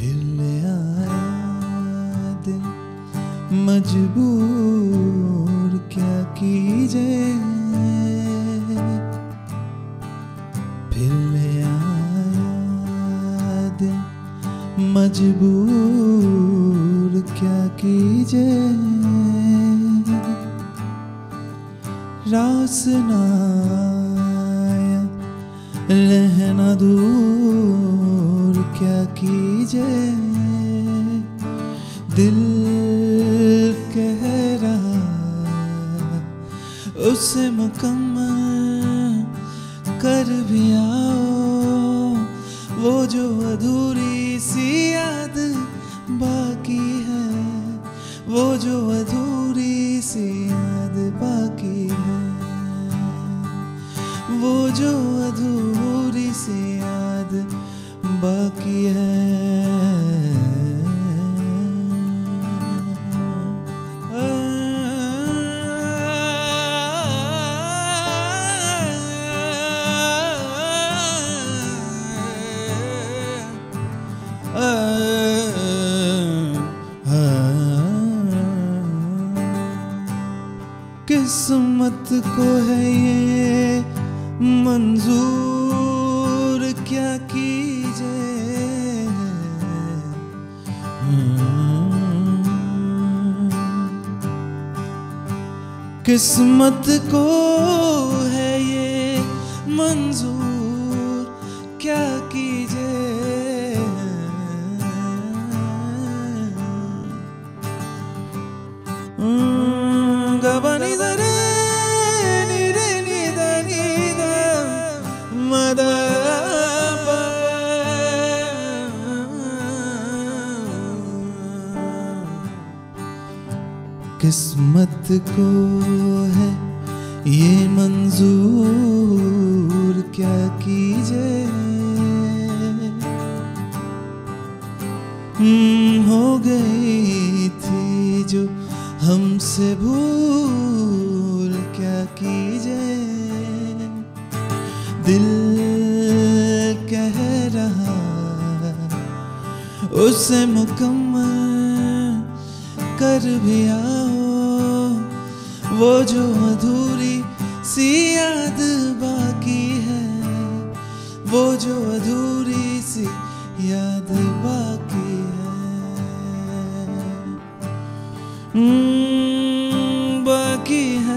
हिल आया दिल मजबूर क्या कीजे ले आया दिल मजबूर क्या कीजे रासना रहना दूर क्या कीजे दिल कह रहा, उसे मुकम्मल कर भी आओ। वो जो अधूरी सी याद बाकी है, वो जो अधूरी सी याद बाकी है, वो जो अधूरी सी याद बाकी है। किस्मत को है ये मंजूर। क्या कीजिए किस्मत को है ये मंजूर क्या कीजिए गबनी किस्मत को है ये मंजूर क्या कीजिए? हम्म, हो गई थी जो हमसे भूल क्या कीजिए? दिल कह रहा उसे मुकम्मल कर भी आओ। वो जो अधूरी सी याद बाकी है, वो जो अधूरी सी याद बाकी है। हम्म, बाकी है